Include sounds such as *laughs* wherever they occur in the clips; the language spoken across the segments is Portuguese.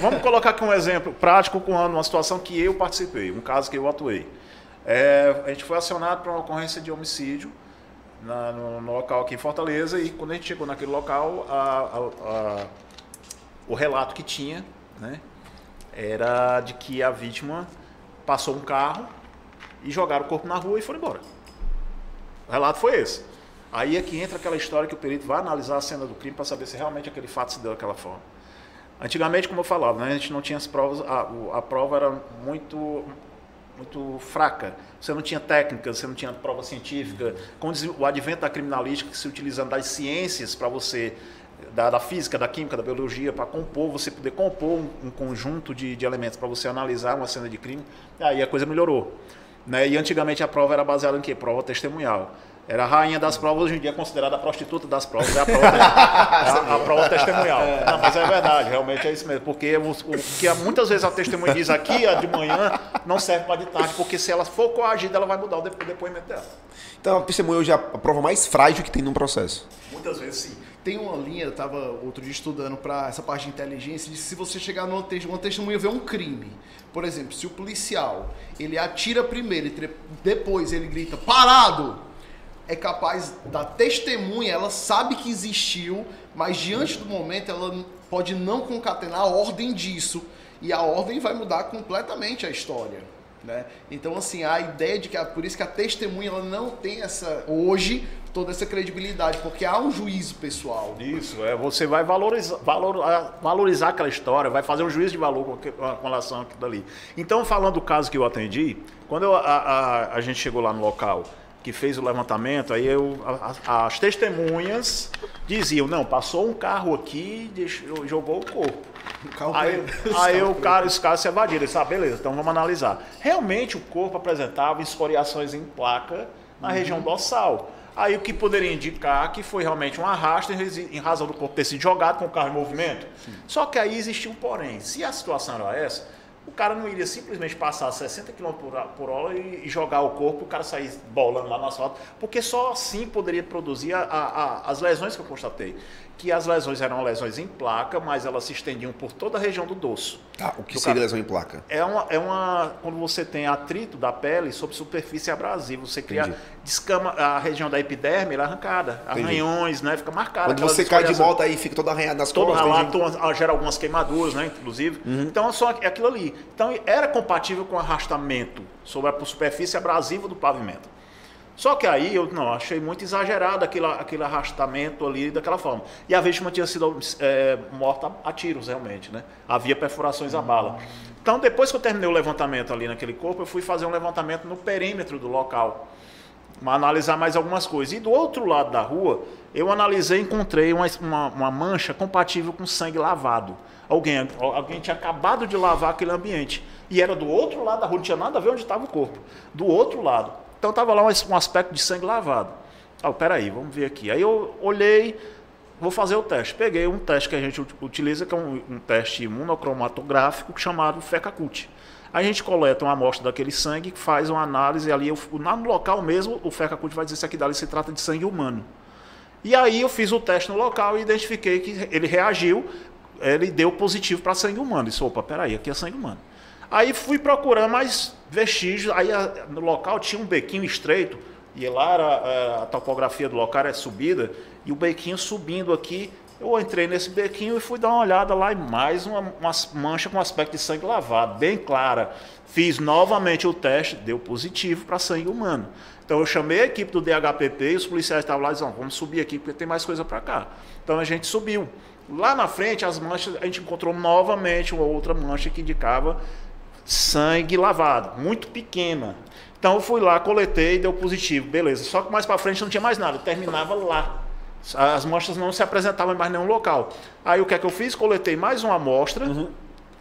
Vamos colocar aqui um exemplo prático com uma situação que eu participei, um caso que eu atuei. É, a gente foi acionado para uma ocorrência de homicídio na, no, no, local aqui em Fortaleza e quando a gente chegou naquele local, a, a, a, o relato que tinha né, era de que a vítima passou um carro e jogaram o corpo na rua e foram embora. O relato foi esse. Aí é que entra aquela história que o perito vai analisar a cena do crime para saber se realmente aquele fato se deu daquela forma. Antigamente, como eu falava, né, a gente não tinha as provas, a, a prova era muito muito fraca. Você não tinha técnica, você não tinha prova científica. Com o advento da criminalística, se utilizando das ciências para você, da, da, física, da química, da biologia, para compor, você poder compor um, um conjunto de, de elementos para você analisar uma cena de crime, aí a coisa melhorou. Né? E antigamente a prova era baseada em quê? Prova testemunhal. Era a rainha das provas, hoje em dia é considerada a prostituta das provas, é a prova, *laughs* a, a, prova testemunhal. Não, mas é verdade, realmente é isso mesmo. Porque o, o que muitas vezes a testemunha diz aqui, a de manhã, não serve para de tarde, porque se ela for coagida, ela vai mudar o depoimento dela. Então a testemunha hoje é a prova mais frágil que tem num processo. Muitas vezes sim. Tem uma linha, eu estava outro dia estudando para essa parte de inteligência, de se você chegar numa testemunha, uma testemunha ver um crime. Por exemplo, se o policial ele atira primeiro e depois ele grita parado, é capaz da testemunha, ela sabe que existiu, mas diante do momento ela pode não concatenar a ordem disso e a ordem vai mudar completamente a história. Né? Então, assim, a ideia de que, por isso que a testemunha ela não tem essa, hoje, toda essa credibilidade, porque há um juízo pessoal. Isso, é, você vai valorizar, valor, valorizar aquela história, vai fazer um juízo de valor com, com relação àquilo ali. Então, falando do caso que eu atendi, quando eu, a, a, a gente chegou lá no local, que fez o levantamento, aí eu, as testemunhas diziam, não, passou um carro aqui e jogou o corpo. O aí, *laughs* aí o cara, os caras se evadiram, disse, ah, beleza, então vamos analisar. Realmente o corpo apresentava escoriações em placa na uhum. região dorsal. Aí o que poderia indicar que foi realmente um arrasto em razão do corpo ter sido jogado com o carro em movimento. Sim. Só que aí existiu um porém. Se a situação era essa, o cara não iria simplesmente passar 60 km por hora e jogar o corpo, o cara sair bolando lá no asfalto, porque só assim poderia produzir a, a, as lesões que eu constatei. Que as lesões eram lesões em placa, mas elas se estendiam por toda a região do dorso. Tá, o que seria lesão em placa? É uma, é uma. Quando você tem atrito da pele sobre superfície abrasiva, você cria. Entendi. Descama a região da epiderme, ela é arrancada. Arranhões, né? Fica marcada. Quando você cai de moto aí, fica todo arranhado nas todo costas. Todo gera algumas queimaduras, né? Inclusive. Uhum. Então é só aquilo ali. Então era compatível com arrastamento sobre a superfície abrasiva do pavimento. Só que aí eu não achei muito exagerado aquele, aquele arrastamento ali daquela forma. E a vítima tinha sido é, morta a tiros, realmente, né? Havia perfurações a bala. Então, depois que eu terminei o levantamento ali naquele corpo, eu fui fazer um levantamento no perímetro do local. Analisar mais algumas coisas. E do outro lado da rua, eu analisei e encontrei uma, uma, uma mancha compatível com sangue lavado. Alguém, alguém tinha acabado de lavar aquele ambiente. E era do outro lado da rua, não tinha nada a ver onde estava o corpo. Do outro lado. Então estava lá um aspecto de sangue lavado. Ah, peraí, vamos ver aqui. Aí eu olhei, vou fazer o teste. Peguei um teste que a gente utiliza, que é um, um teste imunocromatográfico chamado FECACUT. A gente coleta uma amostra daquele sangue, faz uma análise ali, eu, no local mesmo, o FECACUT vai dizer se aqui dali se trata de sangue humano. E aí eu fiz o teste no local e identifiquei que ele reagiu, ele deu positivo para sangue humano. Disse, opa, peraí, aqui é sangue humano. Aí fui procurando mais vestígios, aí no local tinha um bequinho estreito, e lá a, a topografia do local é subida, e o bequinho subindo aqui, eu entrei nesse bequinho e fui dar uma olhada lá e mais uma, uma mancha com aspecto de sangue lavado, bem clara. Fiz novamente o teste, deu positivo para sangue humano. Então eu chamei a equipe do DHPP e os policiais estavam lá e disseram, vamos subir aqui porque tem mais coisa para cá. Então a gente subiu. Lá na frente, as manchas, a gente encontrou novamente uma outra mancha que indicava sangue lavado, muito pequena. Então eu fui lá, coletei, deu positivo, beleza. Só que mais para frente não tinha mais nada, terminava lá. As amostras não se apresentavam em mais nenhum local. Aí o que é que eu fiz? Coletei mais uma amostra uhum.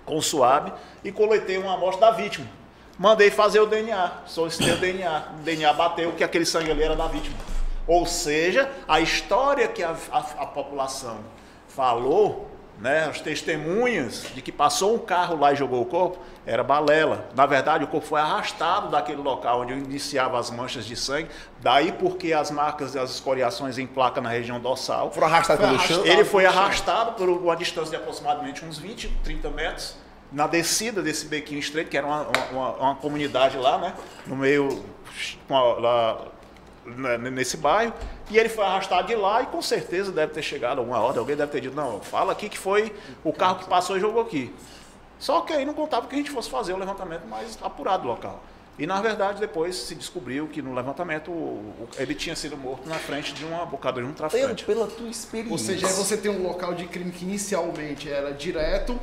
com suave e coletei uma amostra da vítima. Mandei fazer o DNA, solicitei o DNA. O DNA bateu que aquele sangue ali era da vítima. Ou seja, a história que a, a, a população falou né, as testemunhas de que passou um carro lá e jogou o corpo, era balela. Na verdade, o corpo foi arrastado daquele local onde iniciava as manchas de sangue, daí porque as marcas das escoriações em placa na região dorsal. Foram arrastados Foi pelo chão? Ele foi arrastado por uma distância de aproximadamente uns 20, 30 metros, na descida desse bequinho estreito, que era uma, uma, uma comunidade lá, né? No meio, lá, né, nesse bairro. E ele foi arrastado de lá e com certeza deve ter chegado alguma ordem. Alguém deve ter dito, não, fala aqui que foi o carro que passou e jogou aqui. Só que aí não contava que a gente fosse fazer o levantamento mais apurado do local. E na verdade depois se descobriu que no levantamento o- o- ele tinha sido morto na frente de uma bocadura de um traficante. pela tua experiência. Ou seja, aí você tem um local de crime que inicialmente era direto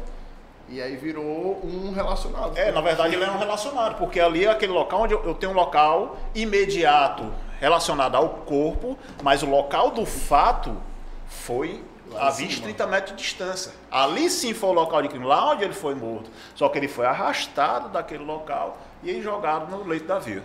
e aí virou um relacionado. É, na verdade ele é um relacionado, porque ali é aquele local onde eu, tenho um local imediato relacionado ao corpo, mas o local do fato foi a 20, 30 metros de distância. Ali sim foi o local de crime, lá onde ele foi morto. Só que ele foi arrastado daquele local e jogado no leito da via.